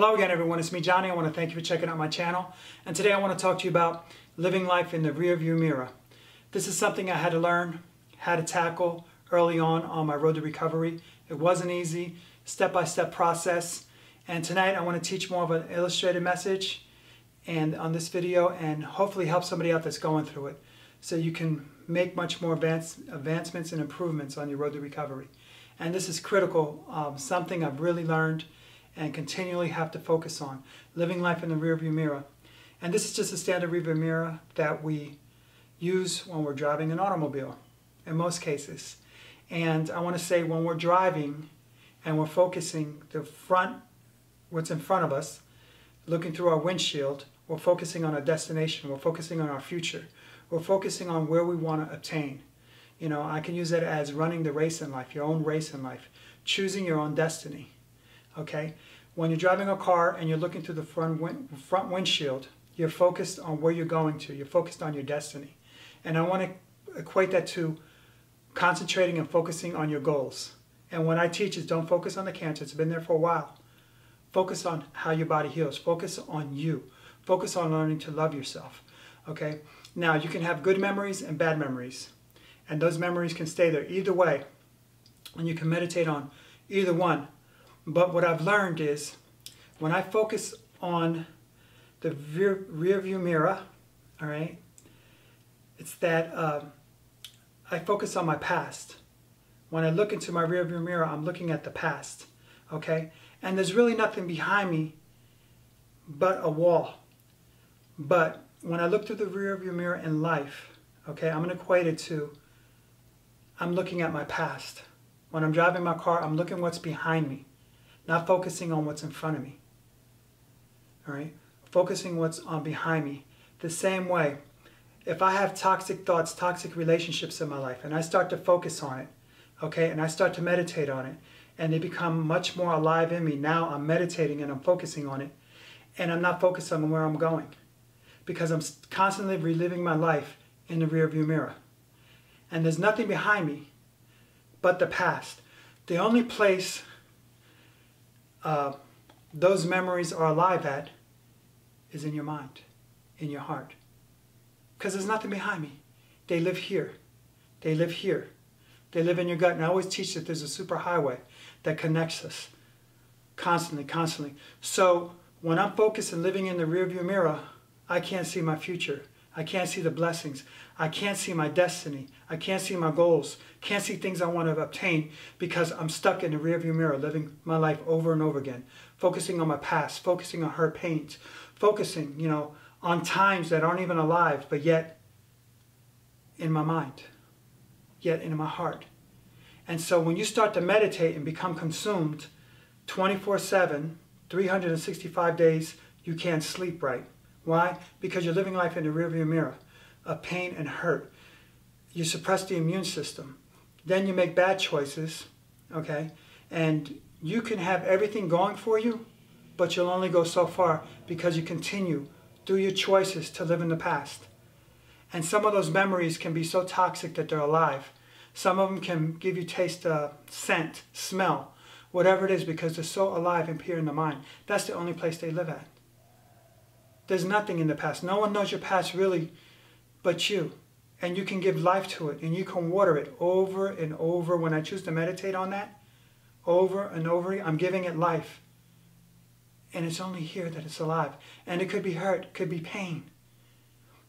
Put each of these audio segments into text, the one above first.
Hello again everyone, it's me Johnny. I want to thank you for checking out my channel. And today I want to talk to you about living life in the rearview mirror. This is something I had to learn, had to tackle early on on my road to recovery. It wasn't easy, step-by-step -step process. And tonight I want to teach more of an illustrated message and on this video and hopefully help somebody out that's going through it so you can make much more advance, advancements and improvements on your road to recovery. And this is critical, um, something I've really learned and continually have to focus on. Living life in the rearview mirror. And this is just a standard rearview mirror that we use when we're driving an automobile, in most cases. And I want to say when we're driving and we're focusing the front, what's in front of us, looking through our windshield, we're focusing on our destination, we're focusing on our future, we're focusing on where we want to obtain. You know, I can use it as running the race in life, your own race in life, choosing your own destiny okay? When you're driving a car and you're looking through the front, wind, front windshield, you're focused on where you're going to. You're focused on your destiny. And I want to equate that to concentrating and focusing on your goals. And what I teach is don't focus on the cancer. It's been there for a while. Focus on how your body heals. Focus on you. Focus on learning to love yourself. Okay? Now, you can have good memories and bad memories. And those memories can stay there either way. And you can meditate on either one. But what I've learned is when I focus on the rear, view mirror, all right, it's that uh, I focus on my past. When I look into my rear view mirror, I'm looking at the past, okay? And there's really nothing behind me but a wall. But when I look through the rear view mirror in life, okay, I'm to equate it to I'm looking at my past. When I'm driving my car, I'm looking what's behind me not focusing on what's in front of me. All right? Focusing what's on behind me. The same way, if I have toxic thoughts, toxic relationships in my life, and I start to focus on it, okay, and I start to meditate on it, and they become much more alive in me. Now I'm meditating and I'm focusing on it, and I'm not focused on where I'm going because I'm constantly reliving my life in the rearview mirror. And there's nothing behind me but the past. The only place uh, those memories are alive at is in your mind, in your heart. Because there's nothing behind me. They live here. They live here. They live in your gut. And I always teach that there's a super highway that connects us constantly, constantly. So when I'm focused and living in the rearview mirror, I can't see my future. I can't see the blessings. I can't see my destiny. I can't see my goals. Can't see things I want to obtain because I'm stuck in the rearview mirror, living my life over and over again, focusing on my past, focusing on hurt pains, focusing, you know, on times that aren't even alive, but yet in my mind, yet in my heart. And so when you start to meditate and become consumed 24-7, 365 days, you can't sleep right. Why? Because you're living life in the rearview mirror of pain and hurt. You suppress the immune system. Then you make bad choices, okay? And you can have everything going for you, but you'll only go so far because you continue through your choices to live in the past. And some of those memories can be so toxic that they're alive. Some of them can give you taste, uh, scent, smell, whatever it is, because they're so alive and pure in the mind. That's the only place they live at. There's nothing in the past. No one knows your past really but you. And you can give life to it and you can water it over and over. When I choose to meditate on that, over and over, I'm giving it life. And it's only here that it's alive. And it could be hurt, could be pain.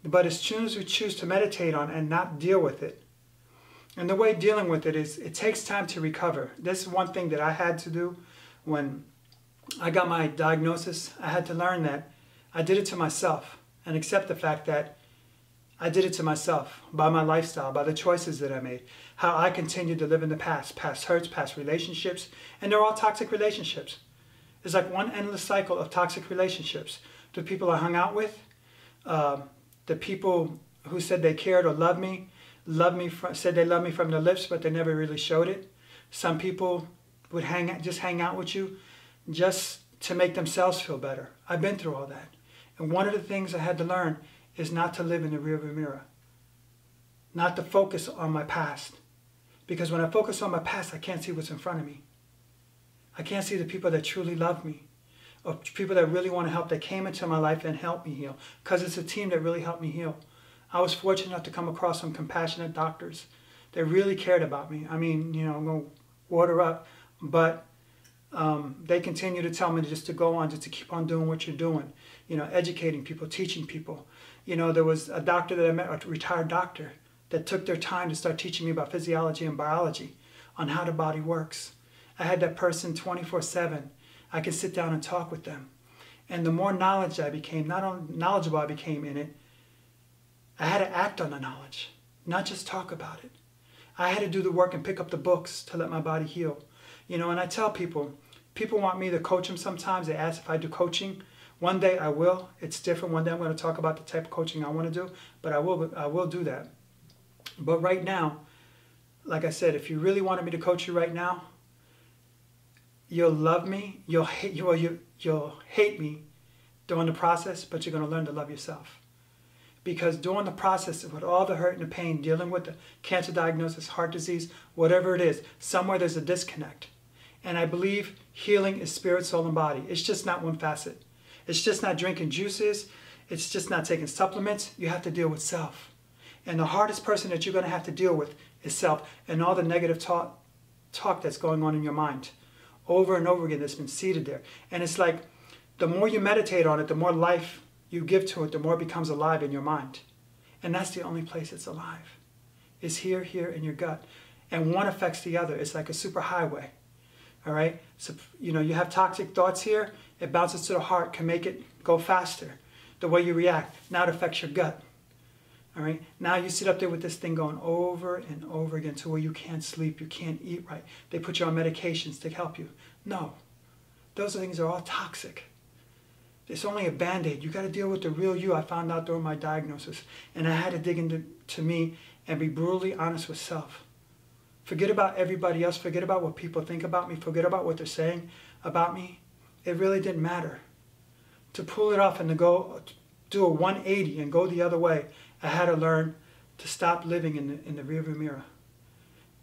But as soon as we choose to meditate on and not deal with it, and the way dealing with it is it takes time to recover. This is one thing that I had to do when I got my diagnosis. I had to learn that I did it to myself and accept the fact that I did it to myself by my lifestyle, by the choices that I made, how I continued to live in the past, past hurts, past relationships, and they're all toxic relationships. It's like one endless cycle of toxic relationships. The people I hung out with, uh, the people who said they cared or loved me, loved me from, said they loved me from their lips, but they never really showed it. Some people would hang just hang out with you just to make themselves feel better. I've been through all that. And one of the things I had to learn is not to live in the rearview mirror. Not to focus on my past. Because when I focus on my past, I can't see what's in front of me. I can't see the people that truly love me. or people that really want to help that came into my life and helped me heal because it's a team that really helped me heal. I was fortunate enough to come across some compassionate doctors that really cared about me. I mean, you know, I'm going to water up, but um, they continue to tell me just to go on, just to keep on doing what you're doing, you know, educating people, teaching people. You know, there was a doctor that I met, a retired doctor, that took their time to start teaching me about physiology and biology, on how the body works. I had that person 24 7. I could sit down and talk with them. And the more knowledge I became, not only knowledgeable I became in it, I had to act on the knowledge, not just talk about it. I had to do the work and pick up the books to let my body heal. You know, and I tell people, people want me to coach them sometimes. They ask if I do coaching. One day I will. It's different. One day I'm going to talk about the type of coaching I want to do, but I will I will do that. But right now, like I said, if you really wanted me to coach you right now, you'll love me, you'll hate you, you you'll hate me during the process, but you're going to learn to love yourself. Because during the process, with all the hurt and the pain, dealing with the cancer diagnosis, heart disease, whatever it is, somewhere there's a disconnect. And I believe healing is spirit, soul, and body. It's just not one facet. It's just not drinking juices. It's just not taking supplements. You have to deal with self. And the hardest person that you're going to have to deal with is self and all the negative talk, talk that's going on in your mind over and over again that's been seated there. And it's like the more you meditate on it, the more life you give to it, the more it becomes alive in your mind. And that's the only place it's alive. It's here, here in your gut. And one affects the other. It's like a super highway. All right? So, you know, you have toxic thoughts here, it bounces to the heart, can make it go faster. The way you react. Now it affects your gut. All right. Now you sit up there with this thing going over and over again to where you can't sleep, you can't eat right. They put you on medications to help you. No. Those things are all toxic. It's only a band-aid. You got to deal with the real you I found out during my diagnosis. And I had to dig into to me and be brutally honest with self. Forget about everybody else. Forget about what people think about me. Forget about what they're saying about me. It really didn't matter. To pull it off and to go do a 180 and go the other way I had to learn to stop living in the, in the rearview mirror.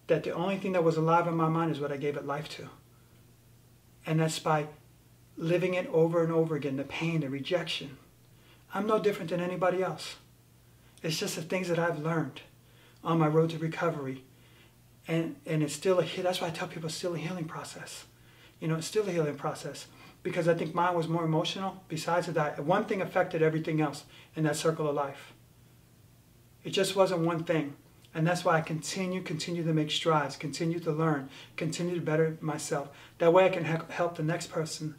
That the only thing that was alive in my mind is what I gave it life to. And that's by living it over and over again, the pain, the rejection. I'm no different than anybody else. It's just the things that I've learned on my road to recovery. And, and it's still a, that's why I tell people it's still a healing process. You know, it's still a healing process because I think mine was more emotional. Besides that, one thing affected everything else in that circle of life. It just wasn't one thing. And that's why I continue, continue to make strides, continue to learn, continue to better myself. That way I can help the next person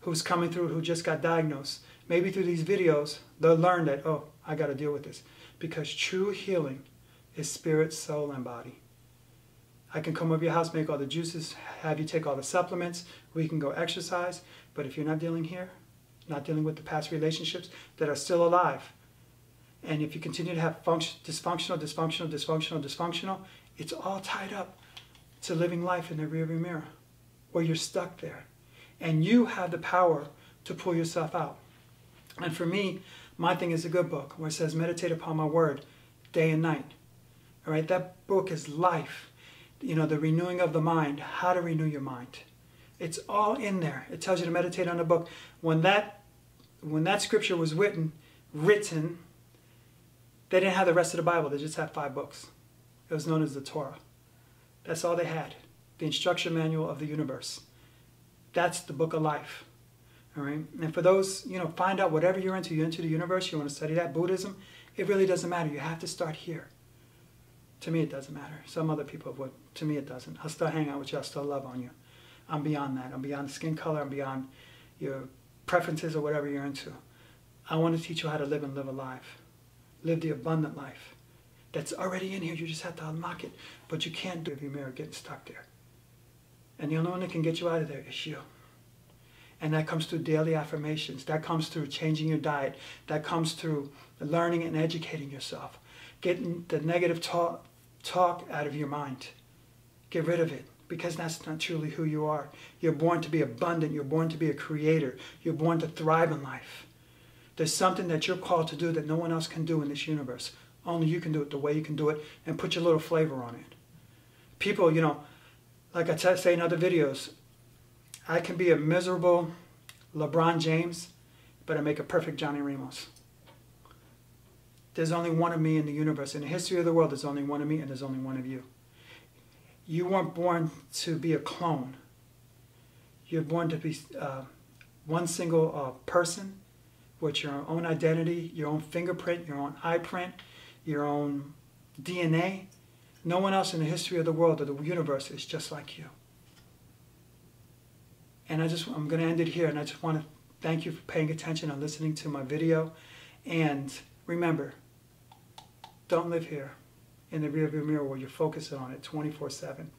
who's coming through who just got diagnosed. Maybe through these videos, they'll learn that, oh, I got to deal with this. Because true healing is spirit, soul, and body. I can come over your house, make all the juices, have you take all the supplements, we can go exercise. But if you're not dealing here, not dealing with the past relationships that are still alive, and if you continue to have function, dysfunctional, dysfunctional, dysfunctional, dysfunctional, it's all tied up to living life in the rearview mirror where you're stuck there. And you have the power to pull yourself out. And for me, my thing is a good book where it says, meditate upon my word day and night. All right, that book is life. You know, the renewing of the mind, how to renew your mind. It's all in there. It tells you to meditate on the book. When that, when that scripture was written, written, they didn't have the rest of the Bible, they just had five books. It was known as the Torah. That's all they had the instruction manual of the universe. That's the book of life. All right? And for those, you know, find out whatever you're into. You're into the universe, you want to study that, Buddhism, it really doesn't matter. You have to start here. To me, it doesn't matter. Some other people would. To me, it doesn't. I'll still hang out with you. I'll still love on you. I'm beyond that. I'm beyond skin color. I'm beyond your preferences or whatever you're into. I want to teach you how to live and live a life live the abundant life that's already in here. You just have to unlock it. But you can't do it if you're married getting stuck there. And the only one that can get you out of there is you. And that comes through daily affirmations. That comes through changing your diet. That comes through learning and educating yourself. Getting the negative talk, talk out of your mind. Get rid of it because that's not truly who you are. You're born to be abundant. You're born to be a creator. You're born to thrive in life. There's something that you're called to do that no one else can do in this universe. Only you can do it the way you can do it and put your little flavor on it. People, you know, like I say in other videos, I can be a miserable, LeBron James, but I make a perfect Johnny Ramos. There's only one of me in the universe. In the history of the world, there's only one of me and there's only one of you. You weren't born to be a clone. You're born to be uh, one single uh, person with your own identity, your own fingerprint, your own eye print, your own DNA. No one else in the history of the world or the universe is just like you. And I just, I'm going to end it here. And I just want to thank you for paying attention and listening to my video. And remember, don't live here in the rearview mirror where you're focusing on it 24 7.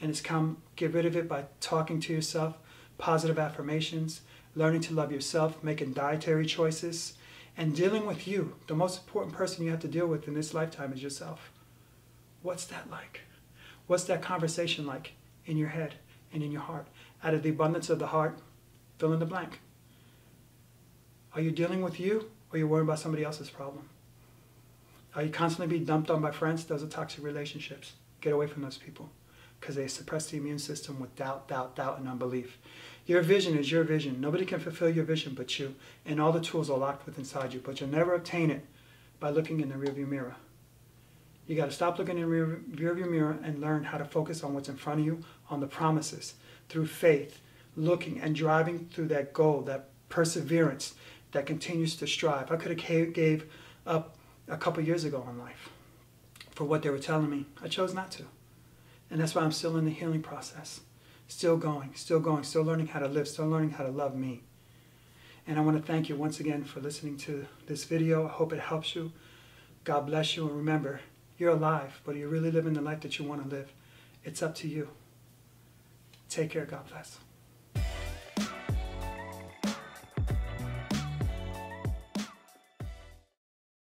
And it's come, get rid of it by talking to yourself, positive affirmations, learning to love yourself, making dietary choices, and dealing with you. The most important person you have to deal with in this lifetime is yourself. What's that like? What's that conversation like in your head and in your heart? Out of the abundance of the heart, fill in the blank. Are you dealing with you or are you worried about somebody else's problem? Are you constantly being dumped on by friends? Those are toxic relationships. Get away from those people because they suppress the immune system with doubt, doubt, doubt, and unbelief. Your vision is your vision. Nobody can fulfill your vision but you, and all the tools are locked within inside you, but you'll never obtain it by looking in the rearview mirror. You got to stop looking in the rearview mirror and learn how to focus on what's in front of you, on the promises, through faith, looking and driving through that goal, that perseverance that continues to strive. I could have gave up a couple years ago in life for what they were telling me. I chose not to. And that's why I'm still in the healing process. Still going, still going, still learning how to live, still learning how to love me. And I want to thank you once again for listening to this video. I hope it helps you. God bless you. And remember, you're alive, but you're you really living the life that you want to live? It's up to you. Take care. God bless.